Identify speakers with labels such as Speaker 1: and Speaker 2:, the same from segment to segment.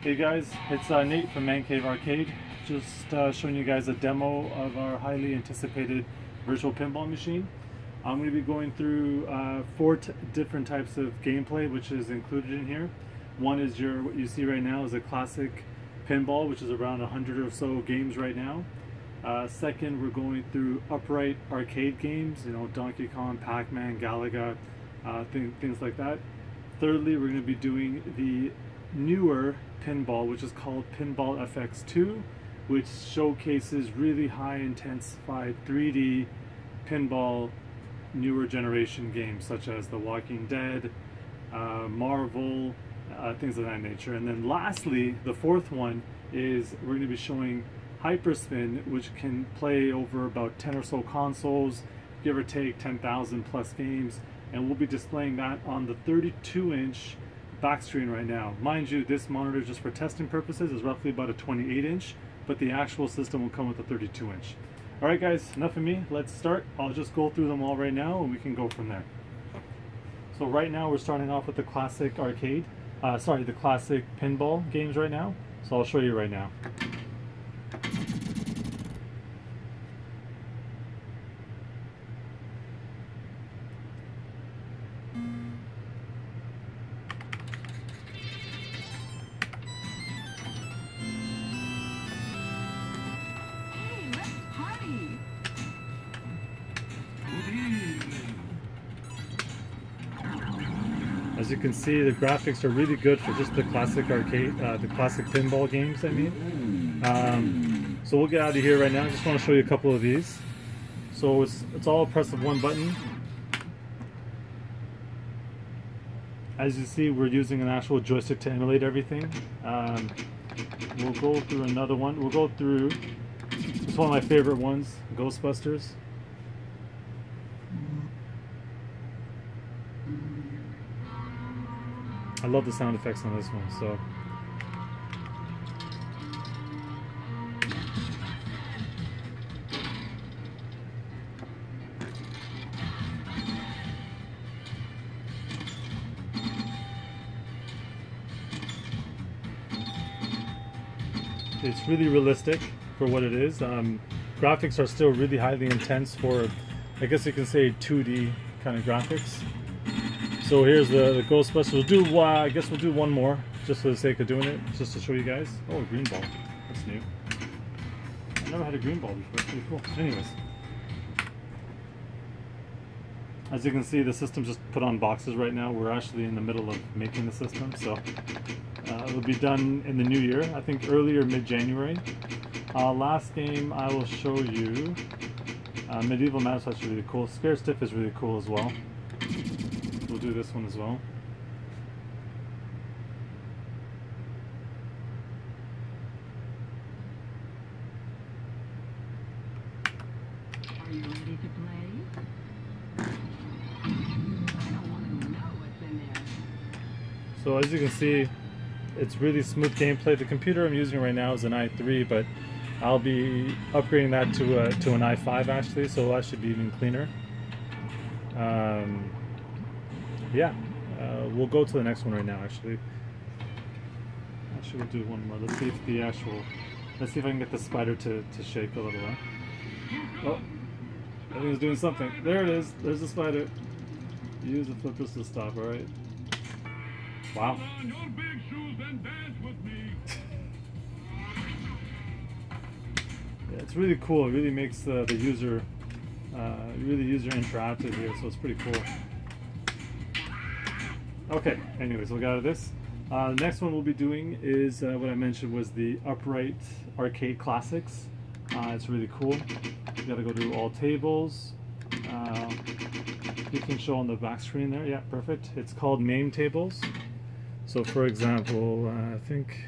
Speaker 1: Hey guys, it's uh, Nate from Man Cave Arcade. Just uh, showing you guys a demo of our highly anticipated virtual pinball machine. I'm going to be going through uh, four different types of gameplay, which is included in here. One is your what you see right now is a classic pinball, which is around 100 or so games right now. Uh, second, we're going through upright arcade games, you know, Donkey Kong, Pac-Man, Galaga, uh, th things like that. Thirdly, we're going to be doing the newer pinball, which is called Pinball FX2, which showcases really high intensified 3D pinball newer generation games such as The Walking Dead, uh, Marvel, uh, things of that nature. And then lastly, the fourth one is we're going to be showing Hyperspin, which can play over about 10 or so consoles, give or take 10,000 plus games, and we'll be displaying that on the 32 inch back screen right now. Mind you, this monitor just for testing purposes is roughly about a 28 inch, but the actual system will come with a 32 inch. All right guys, enough of me, let's start. I'll just go through them all right now and we can go from there. So right now we're starting off with the classic arcade, uh, sorry, the classic pinball games right now. So I'll show you right now. As you can see, the graphics are really good for just the classic arcade, uh, the classic pinball games, I mean. Um, so we'll get out of here right now. I just want to show you a couple of these. So it's, it's all a press of one button. As you see, we're using an actual joystick to emulate everything. Um, we'll go through another one. We'll go through, it's one of my favorite ones, Ghostbusters. I love the sound effects on this one, so. It's really realistic for what it is. Um, graphics are still really highly intense for, I guess you can say 2D kind of graphics. So here's the, the Ghostbusters. We'll do, uh, I guess we'll do one more, just for the sake of doing it, just to show you guys. Oh, a green ball. That's new. I never had a green ball before. It's pretty cool. Anyways. As you can see, the system's just put on boxes right now. We're actually in the middle of making the system, so uh, it'll be done in the new year. I think earlier mid-January. Uh, last game I will show you. Uh, Medieval Madness is really cool. Scare Stiff is really cool as well we'll do this one as well.
Speaker 2: Are you ready to play?
Speaker 1: So as you can see, it's really smooth gameplay. The computer I'm using right now is an i3, but I'll be upgrading that to a, to an i5 actually, so that should be even cleaner. Um, yeah, uh, we'll go to the next one right now, actually. Actually, we'll do one more. Let's see if the actual... Let's see if I can get the spider to, to shake a little. Huh? Oh, I think it's doing something. There it is. There's the spider. Use the flippers to stop, alright? Wow. yeah, it's really cool. It really makes the, the user uh, really user interactive here, so it's pretty cool. Okay, anyways, we'll get out of this. Uh, the next one we'll be doing is uh, what I mentioned was the upright arcade classics. Uh, it's really cool. You gotta go to all tables. Uh, you can show on the back screen there. Yeah, perfect. It's called MAME tables. So for example, uh, I think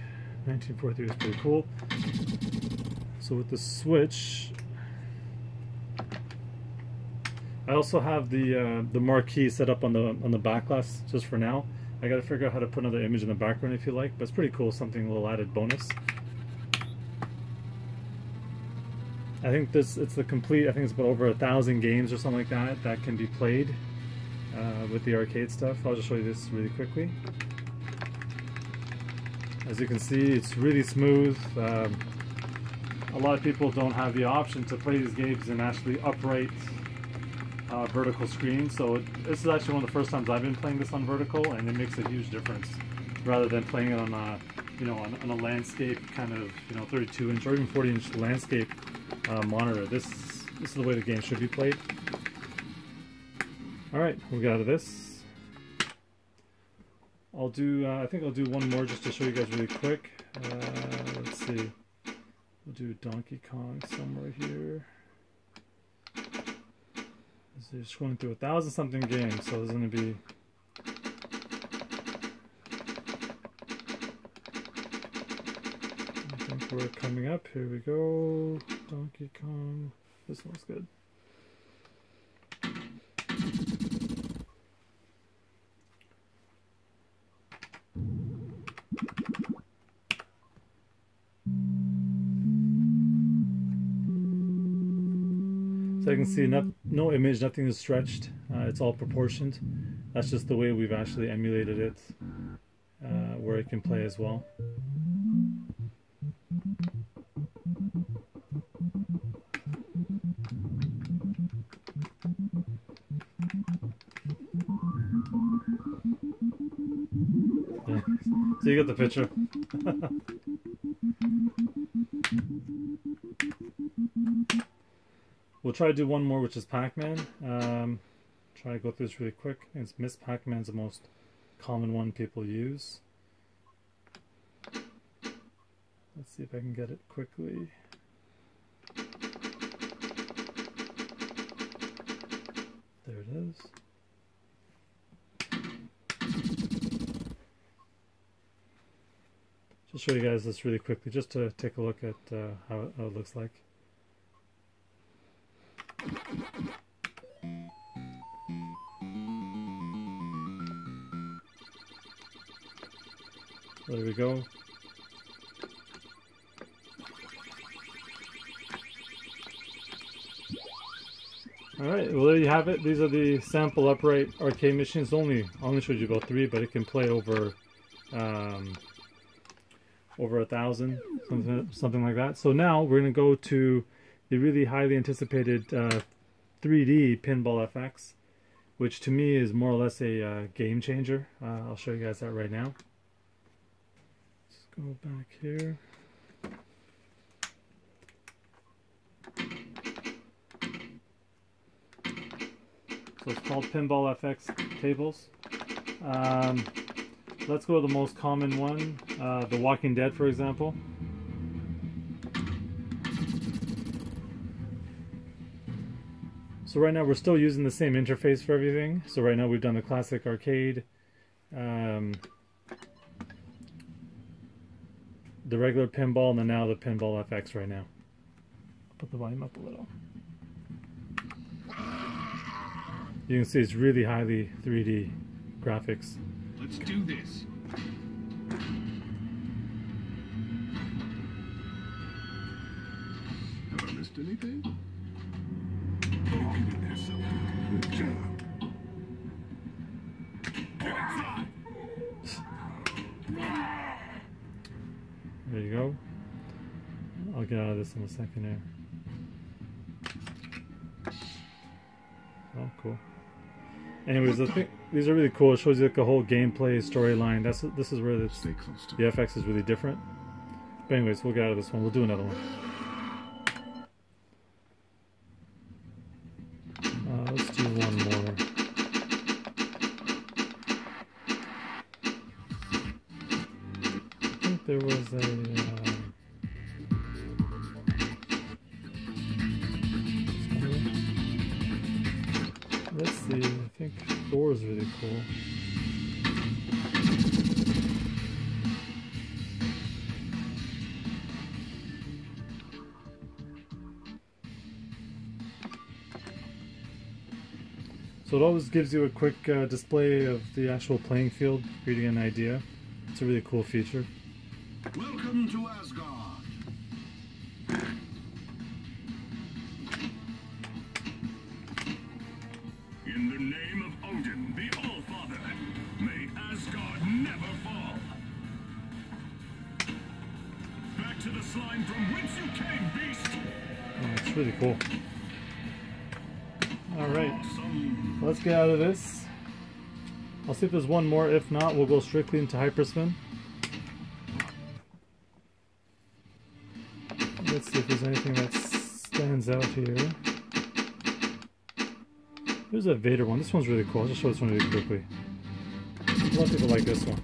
Speaker 1: 1943 is pretty cool. So with the switch, I also have the uh, the marquee set up on the on the back glass just for now. I got to figure out how to put another image in the background if you like, but it's pretty cool. Something a little added bonus. I think this it's the complete. I think it's about over a thousand games or something like that that can be played uh, with the arcade stuff. I'll just show you this really quickly. As you can see, it's really smooth. Um, a lot of people don't have the option to play these games in actually upright uh, vertical screen. So it, this is actually one of the first times I've been playing this on vertical, and it makes a huge difference rather than playing it on a you know on, on a landscape kind of you know 32 inch or even 40 inch landscape uh, monitor. This this is the way the game should be played. All right, we got out of this. I'll do. Uh, I think I'll do one more just to show you guys really quick. Uh, let's see. We'll do Donkey Kong somewhere here. So just going through a thousand something games, so there's gonna be I think we're coming up. Here we go. Donkey Kong. This one's good. So you can see no, no image, nothing is stretched. Uh, it's all proportioned. That's just the way we've actually emulated it, uh, where it can play as well. Yeah. So you get the picture. try to do one more, which is Pac-Man. Um, try to go through this really quick. It's Miss Pac-Man's the most common one people use. Let's see if I can get it quickly. There it is. Just show you guys this really quickly, just to take a look at uh, how, how it looks like. There we go. Alright, well there you have it. These are the sample upright arcade machines. Only I only showed you about three, but it can play over um, over a thousand, something, something like that. So now we're going to go to the really highly anticipated uh, 3D Pinball FX, which to me is more or less a uh, game changer. Uh, I'll show you guys that right now. Go back here. So it's called Pinball FX tables. Um, let's go to the most common one, uh, The Walking Dead, for example. So right now we're still using the same interface for everything. So right now we've done the classic arcade, um, the regular pinball, and then now the pinball FX right now. Put the volume up a little. You can see it's really highly 3D graphics.
Speaker 3: Let's do this. Have I missed anything? You did that, Sully. Good job.
Speaker 1: There you go. I'll get out of this in a second here. Oh, cool. Anyways, I think these are really cool. It shows you like a whole gameplay storyline. That's this is where it's,
Speaker 3: Stay close to
Speaker 1: the FX is really different. But anyways, we'll get out of this one. We'll do another one. See. I think Thor is really cool. So it always gives you a quick uh, display of the actual playing field, creating an idea. It's a really cool feature.
Speaker 3: Welcome to Asgard.
Speaker 1: Really cool. All right, let's get out of this. I'll see if there's one more. If not, we'll go strictly into hyperspin. Let's see if there's anything that stands out here. There's a Vader one. This one's really cool. I'll just show this one really quickly. A lot of people like this one.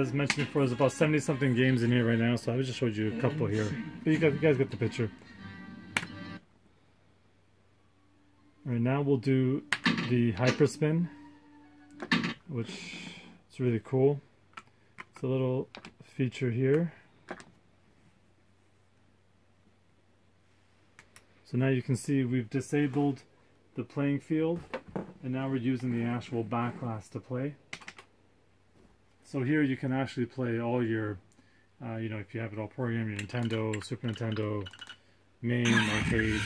Speaker 1: As mentioned before, there's about 70 something games in here right now, so I just showed you a couple here. But you guys, you guys get the picture. All right, now we'll do the hyperspin, which is really cool. It's a little feature here. So now you can see we've disabled the playing field and now we're using the actual backglass to play. So here you can actually play all your, uh, you know, if you have it all programmed, your Nintendo, Super Nintendo, MAME, arcade.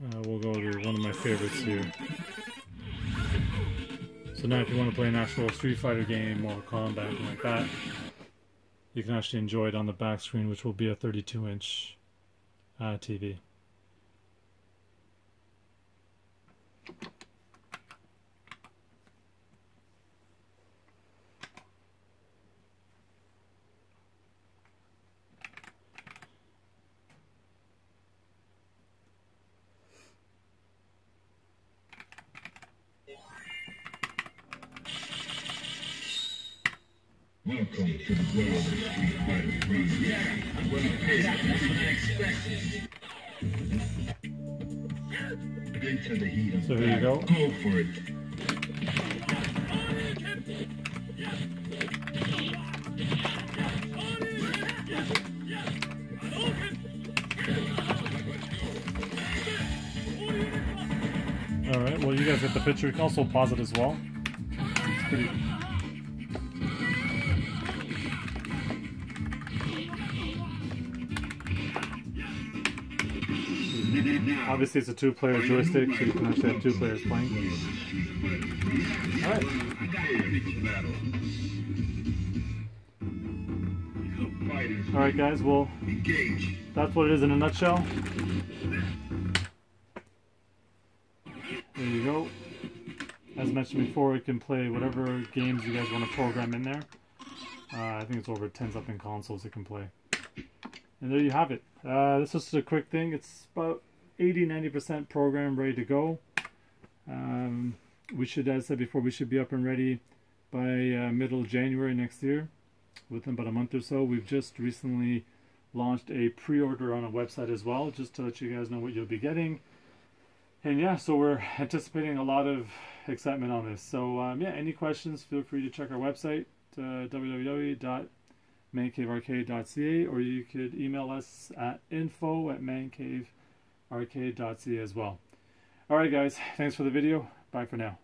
Speaker 1: Uh, we'll go to one of my favorites here. So now if you want to play an actual Street Fighter game or combat like that, you can actually enjoy it on the back screen, which will be a 32 inch uh, TV.
Speaker 3: Welcome to the world of Street Fighter 3. Yeah, I'm gonna pay. That's what I expected. Into the heat of
Speaker 1: So here you go.
Speaker 3: Go for it.
Speaker 1: Alright, well you guys get the picture. You can also pause it as well. It's pretty Obviously it's a two-player joystick, so you can actually have two players playing. Alright,
Speaker 3: Battle. Fighting.
Speaker 1: alright guys, well that's what it is in a nutshell. There you go. As mentioned before, it can play whatever games you guys want to program in there. Uh, I think it's over 10 something consoles it can play. And there you have it. Uh, this is just a quick thing. It's about 80-90% program ready to go. Um, we should, as I said before, we should be up and ready by uh, middle January next year. Within about a month or so. We've just recently launched a pre-order on a website as well, just to let you guys know what you'll be getting. And yeah, so we're anticipating a lot of excitement on this. So um, yeah, any questions, feel free to check our website, uh, www.mancavearcade.ca, or you could email us at info at mancavearcade.ca as well. Alright guys, thanks for the video. Bye for now.